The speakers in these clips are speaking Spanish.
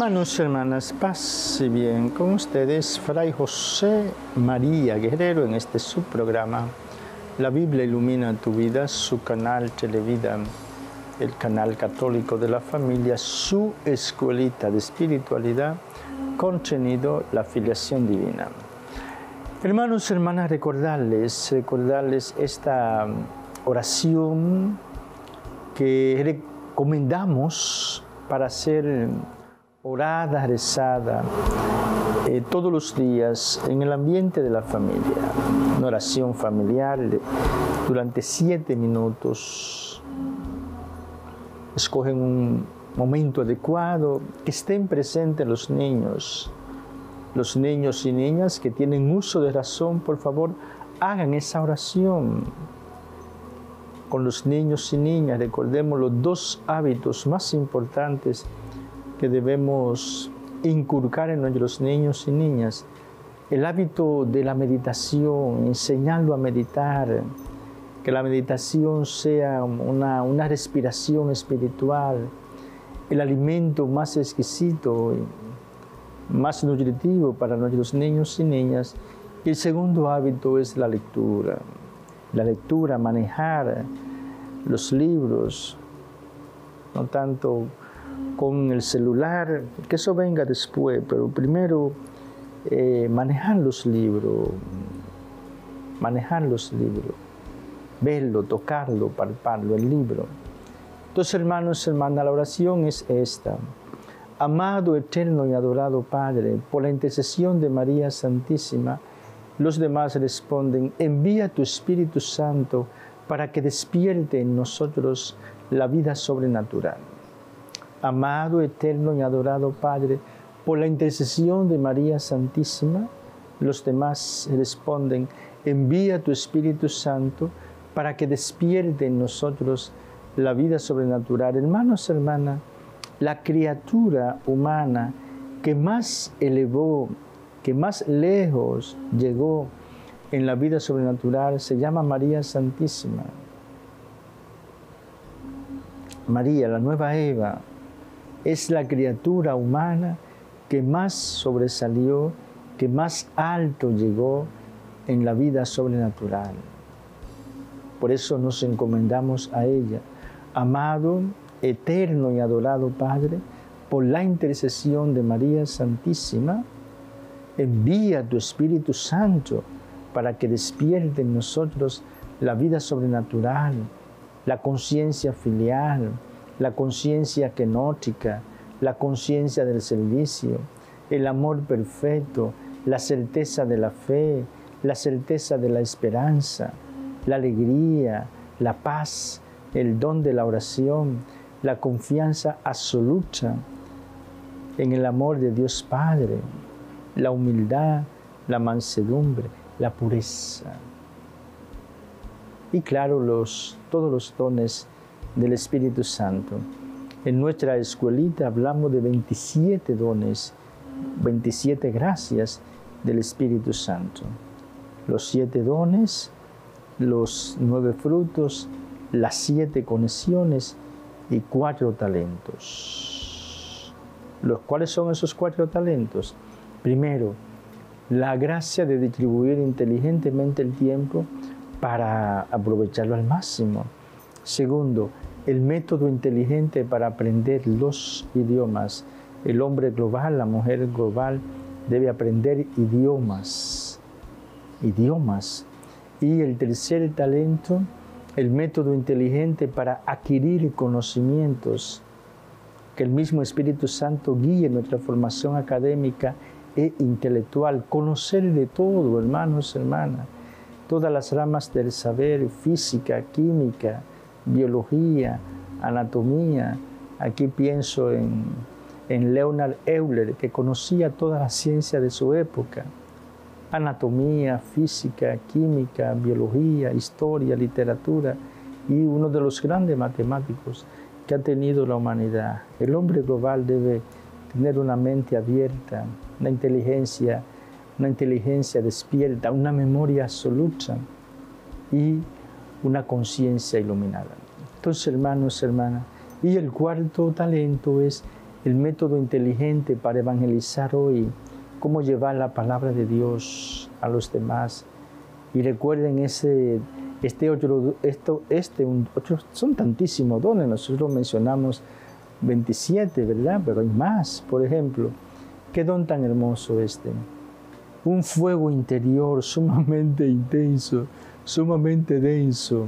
Hermanos hermanas, paz y bien con ustedes, Fray José María Guerrero en este subprograma La Biblia ilumina tu vida, su canal Televida, el canal católico de la familia, su escuelita de espiritualidad, contenido La filiación divina. Hermanos hermanas, recordarles, recordarles esta oración que recomendamos para hacer orada, rezada, eh, todos los días en el ambiente de la familia. Una oración familiar durante siete minutos. Escogen un momento adecuado, que estén presentes los niños. Los niños y niñas que tienen uso de razón, por favor, hagan esa oración. Con los niños y niñas recordemos los dos hábitos más importantes que debemos inculcar en nuestros niños y niñas. El hábito de la meditación, enseñarlo a meditar, que la meditación sea una, una respiración espiritual, el alimento más exquisito, más nutritivo para nuestros niños y niñas. Y el segundo hábito es la lectura. La lectura, manejar los libros, no tanto con el celular, que eso venga después, pero primero eh, manejar los libros, manejar los libros, verlo, tocarlo, palparlo, el libro. Entonces, hermanos, hermanas, la oración es esta. Amado, eterno y adorado Padre, por la intercesión de María Santísima, los demás responden, envía tu Espíritu Santo para que despierte en nosotros la vida sobrenatural amado, eterno y adorado Padre, por la intercesión de María Santísima, los demás responden, envía tu Espíritu Santo para que despierte en nosotros la vida sobrenatural. Hermanos, hermanas, la criatura humana que más elevó, que más lejos llegó en la vida sobrenatural se llama María Santísima. María, la nueva Eva, es la criatura humana que más sobresalió, que más alto llegó en la vida sobrenatural. Por eso nos encomendamos a ella. Amado, eterno y adorado Padre, por la intercesión de María Santísima, envía tu Espíritu Santo para que despierte en nosotros la vida sobrenatural, la conciencia filial, la conciencia kenótica, la conciencia del servicio, el amor perfecto, la certeza de la fe, la certeza de la esperanza, la alegría, la paz, el don de la oración, la confianza absoluta en el amor de Dios Padre, la humildad, la mansedumbre, la pureza. Y claro, los, todos los dones del Espíritu Santo. En nuestra escuelita hablamos de 27 dones, 27 gracias del Espíritu Santo. Los siete dones, los nueve frutos, las siete conexiones y cuatro talentos. ¿Los cuáles son esos cuatro talentos? Primero, la gracia de distribuir inteligentemente el tiempo para aprovecharlo al máximo. Segundo, el método inteligente para aprender los idiomas. El hombre global, la mujer global debe aprender idiomas, idiomas. Y el tercer talento, el método inteligente para adquirir conocimientos, que el mismo Espíritu Santo guíe nuestra formación académica e intelectual, conocer de todo, hermanos, hermanas, todas las ramas del saber, física, química, biología, anatomía. Aquí pienso en, Leonard Euler, que conocía toda la ciencia de su época. Anatomía, física, química, biología, historia, literatura y uno de los grandes matemáticos que ha tenido la humanidad. El hombre global debe tener una mente abierta, una inteligencia, una inteligencia despierta, una memoria absoluta y una conciencia iluminada. Entonces, hermanos, hermanas, y el cuarto talento es el método inteligente para evangelizar hoy, cómo llevar la palabra de Dios a los demás. Y recuerden ese, este otro, esto, este, otro, son tantísimos dones, nosotros mencionamos 27, ¿verdad? Pero hay más, por ejemplo. Qué don tan hermoso este. Un fuego interior sumamente intenso, sumamente denso.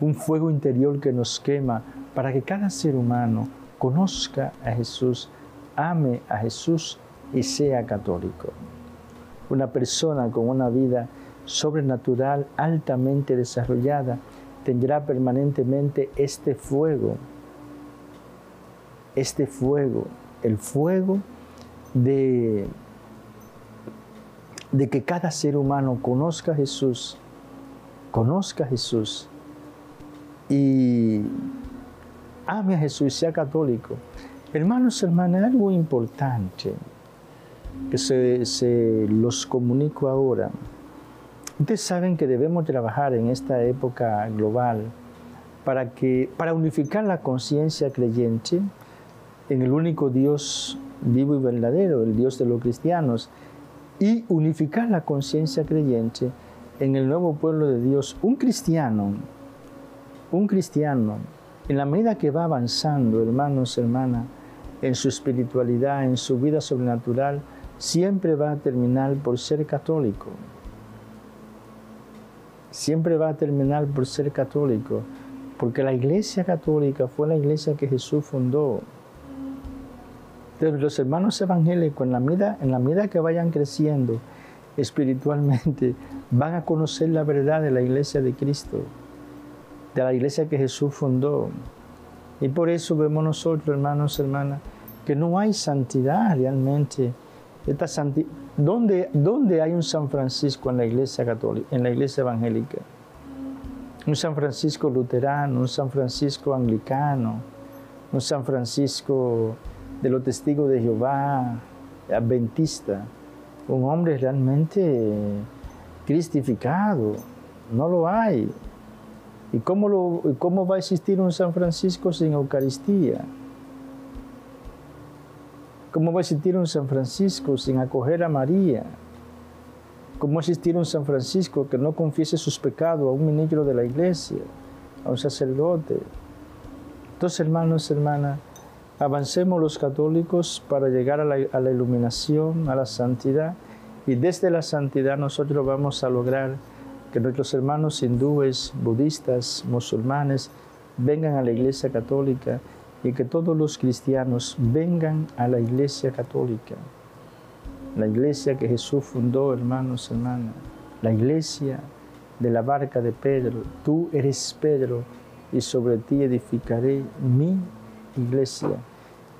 Un fuego interior que nos quema para que cada ser humano conozca a Jesús, ame a Jesús y sea católico. Una persona con una vida sobrenatural altamente desarrollada tendrá permanentemente este fuego, este fuego, el fuego de, que cada ser humano conozca a Jesús, conozca a Jesús y ame a Jesús sea católico. Hermanos, hermanas, algo importante que se, se los comunico ahora. Ustedes saben que debemos trabajar en esta época global para, que, para unificar la conciencia creyente en el único Dios vivo y verdadero, el Dios de los cristianos, y unificar la conciencia creyente en el nuevo pueblo de Dios. Un cristiano, un cristiano, en la medida que va avanzando, hermanos, hermanas, en su espiritualidad, en su vida sobrenatural, siempre va a terminar por ser católico. Siempre va a terminar por ser católico, porque la iglesia católica fue la iglesia que Jesús fundó los hermanos evangélicos, en la, medida, en la medida que vayan creciendo espiritualmente, van a conocer la verdad de la iglesia de Cristo, de la iglesia que Jesús fundó. Y por eso vemos nosotros, hermanos, hermanas, que no hay santidad realmente. ¿Dónde, ¿Dónde hay un San Francisco en la iglesia católica, en la iglesia evangélica? Un San Francisco luterano, un San Francisco anglicano, un San Francisco de los testigos de Jehová, adventista, un hombre realmente cristificado, no lo hay. ¿Y cómo, cómo va a existir un San Francisco sin Eucaristía? ¿Cómo va a existir un San Francisco sin acoger a María? ¿Cómo existir un San Francisco que no confiese sus pecados a un ministro de la iglesia, a un sacerdote? Entonces, hermanos, hermanas, Avancemos los católicos para llegar a la, iluminación, a la santidad, y desde la santidad nosotros vamos a lograr que nuestros hermanos hindúes, budistas, musulmanes vengan a la iglesia católica y que todos los cristianos vengan a la iglesia católica. La iglesia que Jesús fundó, hermanos, hermanas. La iglesia de la barca de Pedro. Tú eres Pedro y sobre ti edificaré mi iglesia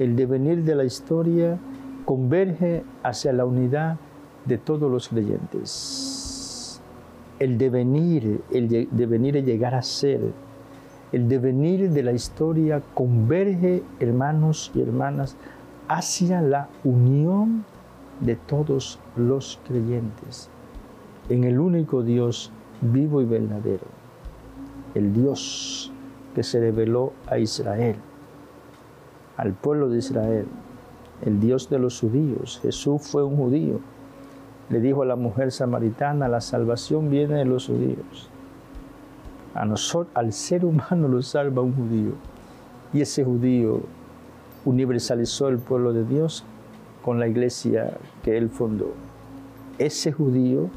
el devenir de la historia converge hacia la unidad de todos los creyentes. El devenir, el devenir de llegar a ser, el devenir de la historia converge, hermanos y hermanas, hacia la unión de todos los creyentes en el único Dios vivo y verdadero, el Dios que se reveló a Israel al pueblo de Israel, el Dios de los judíos. Jesús fue un judío. Le dijo a la mujer samaritana, la salvación viene de los judíos. A nosotros, al ser humano lo salva un judío. Y ese judío universalizó el pueblo de Dios con la iglesia que él fundó. Ese judío,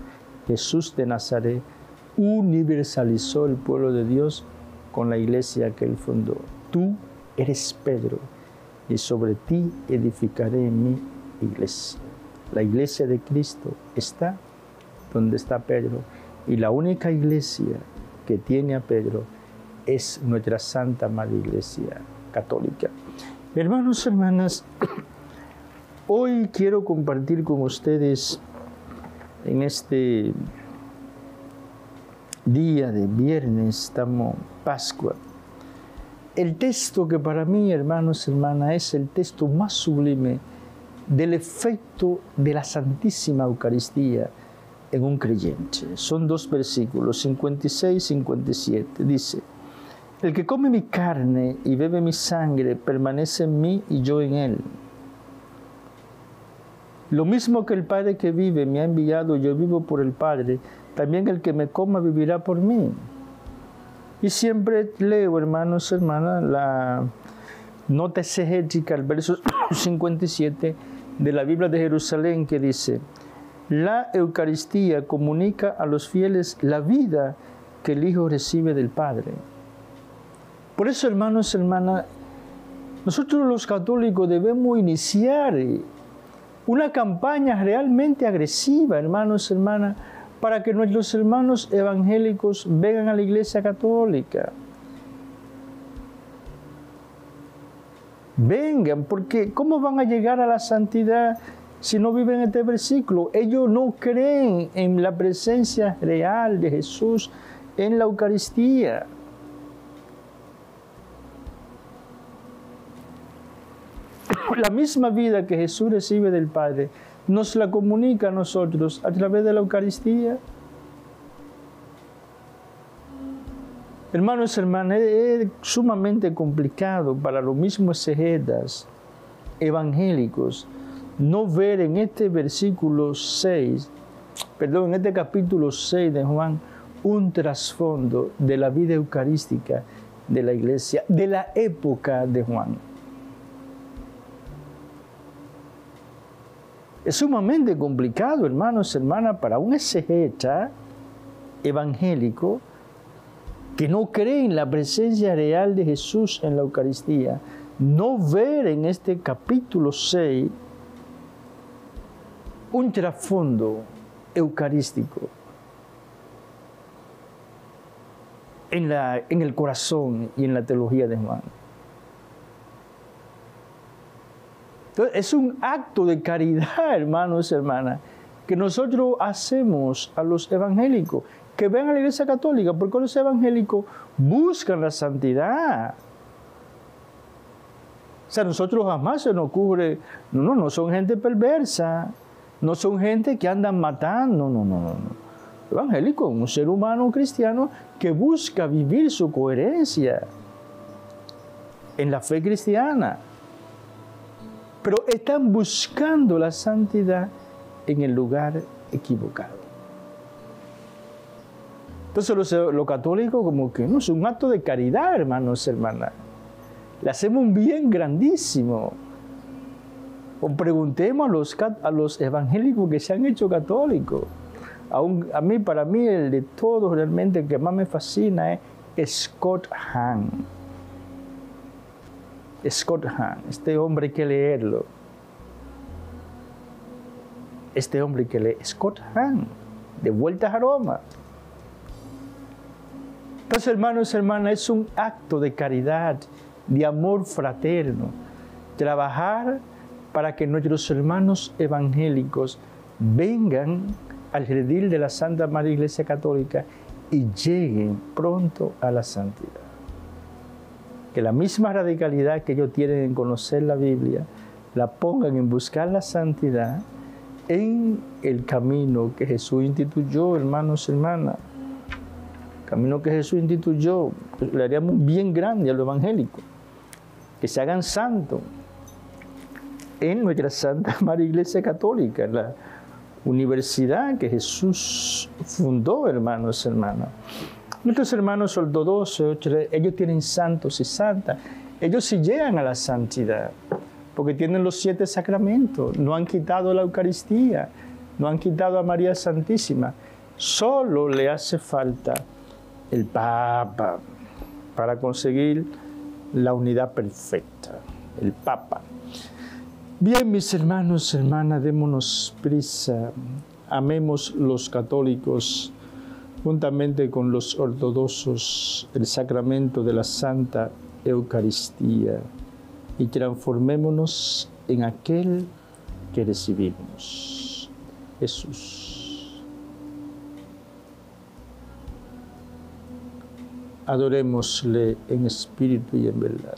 Jesús de Nazaret, universalizó el pueblo de Dios con la iglesia que él fundó. Tú eres Pedro y sobre ti edificaré mi iglesia. La iglesia de Cristo está donde está Pedro y la única iglesia que tiene a Pedro es nuestra Santa Madre Iglesia Católica. Hermanos, hermanas, hoy quiero compartir con ustedes en este día de viernes, estamos Pascua, el texto que para mí, hermanos y hermanas, es el texto más sublime del efecto de la Santísima Eucaristía en un creyente. Son dos versículos, 56 y 57. Dice, El que come mi carne y bebe mi sangre permanece en mí y yo en él. Lo mismo que el Padre que vive me ha enviado, yo vivo por el Padre, también el que me coma vivirá por mí. Y siempre leo, hermanos, hermanas, la nota exegética, el verso 57 de la Biblia de Jerusalén que dice, la Eucaristía comunica a los fieles la vida que el Hijo recibe del Padre. Por eso, hermanos, hermanas, nosotros los católicos debemos iniciar una campaña realmente agresiva, hermanos, hermanas, para que nuestros hermanos evangélicos vengan a la iglesia católica. Vengan, porque ¿cómo van a llegar a la santidad si no viven este versículo? Ellos no creen en la presencia real de Jesús en la Eucaristía. La misma vida que Jesús recibe del Padre nos la comunica a nosotros a través de la Eucaristía. Hermanos, hermanas, es sumamente complicado para los mismos exegetas evangélicos no ver en este versículo 6, perdón, en este capítulo 6 de Juan, un trasfondo de la vida eucarística de la iglesia, de la época de Juan. Es sumamente complicado, hermanos, hermanas, para un exegeta evangélico que no cree en la presencia real de Jesús en la Eucaristía, no ver en este capítulo 6 un trasfondo eucarístico en, en el corazón y en la teología de Juan. Entonces, es un acto de caridad, hermanos y hermanas, que nosotros hacemos a los evangélicos, que ven a la iglesia católica, porque los evangélicos buscan la santidad. O sea, nosotros jamás se nos ocurre, no, no, no son gente perversa, no son gente que andan matando, no, no, no. no. Evangélico es un ser humano cristiano que busca vivir su coherencia en la fe cristiana pero están buscando la santidad en el lugar equivocado. Entonces los, católicos como que no, es un acto de caridad, hermanos, hermanas. Le hacemos un bien grandísimo. O preguntemos a los, a los evangélicos que se han hecho católicos. a mí, para mí, el de todos realmente el que más me fascina es Scott Hahn. Scott Hahn, este hombre que leerlo. Este hombre que lee, Scott Hahn, de vuelta a Roma. Entonces, hermanos y hermanas, es un acto de caridad, de amor fraterno, trabajar para que nuestros hermanos evangélicos vengan al redil de la Santa María Iglesia Católica y lleguen pronto a la santidad que la misma radicalidad que ellos tienen en conocer la Biblia, la pongan en buscar la santidad en el camino que Jesús instituyó, hermanos y hermanas. Camino que Jesús instituyó, le haríamos bien grande a lo evangélico. Que se hagan santos en nuestra Santa María Iglesia Católica, la universidad que Jesús fundó, hermanos y hermanas. Nuestros hermanos ortodoxos, ellos tienen santos y santas. Ellos sí llegan a la santidad, porque tienen los siete sacramentos, no han quitado la Eucaristía, no han quitado a María Santísima. Solo le hace falta el Papa para conseguir la unidad perfecta, el Papa. Bien, mis hermanos, hermanas, démonos prisa, amemos los católicos juntamente con los ortodoxos, el sacramento de la Santa Eucaristía y transformémonos en aquel que recibimos, Jesús. Adorémosle en espíritu y en verdad.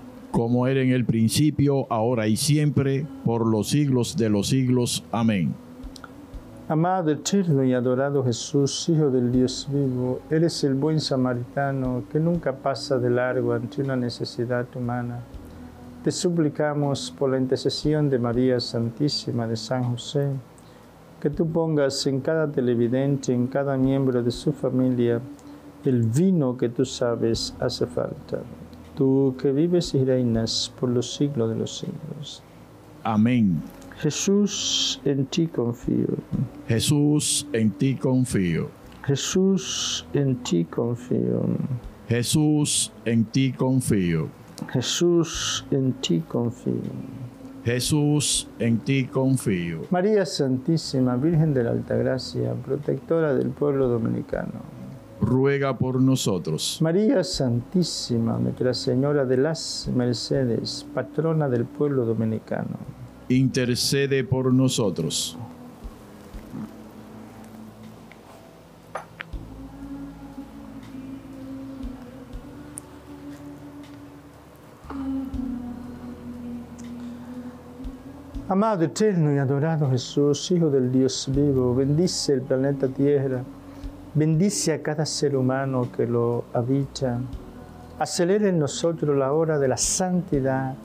Como era en el principio, ahora y siempre, por los siglos de los siglos. Amén. Amado, eterno y adorado Jesús, Hijo del Dios vivo, eres el buen samaritano que nunca pasa de largo ante una necesidad humana. Te suplicamos por la intercesión de María Santísima de San José, que tú pongas en cada televidente, en cada miembro de su familia, el vino que tú sabes hace falta. Tú que vives y reinas por los siglos de los siglos. Amén. Jesús, en ti confío. Jesús, en ti confío. Jesús, en ti confío. Jesús, en ti confío. Jesús, en ti confío. Jesús, en ti confío. María Santísima, Virgen de la Altagracia, protectora del pueblo dominicano. Ruega por nosotros. María Santísima, Nuestra Señora de las Mercedes, patrona del pueblo dominicano. Intercede por nosotros. Amado eterno y adorado Jesús, Hijo del Dios vivo, bendice el planeta Tierra, bendice a cada ser humano que lo habita. Acelera en nosotros la hora de la santidad,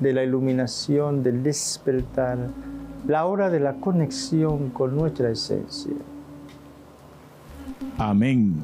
de la iluminación, del despertar, la hora de la conexión con nuestra esencia. Amén.